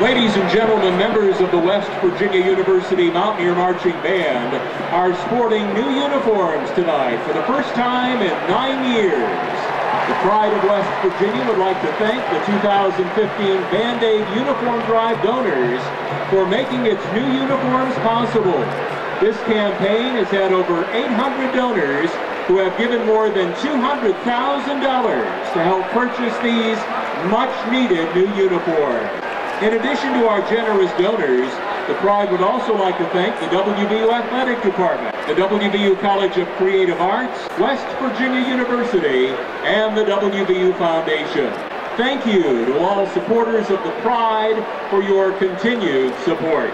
Ladies and gentlemen, members of the West Virginia University Mountaineer Marching Band are sporting new uniforms tonight for the first time in nine years. The Pride of West Virginia would like to thank the 2015 Band-Aid Uniform Drive donors for making its new uniforms possible. This campaign has had over 800 donors who have given more than $200,000 to help purchase these much-needed new uniforms. In addition to our generous donors, the Pride would also like to thank the WVU Athletic Department, the WVU College of Creative Arts, West Virginia University, and the WVU Foundation. Thank you to all supporters of the Pride for your continued support.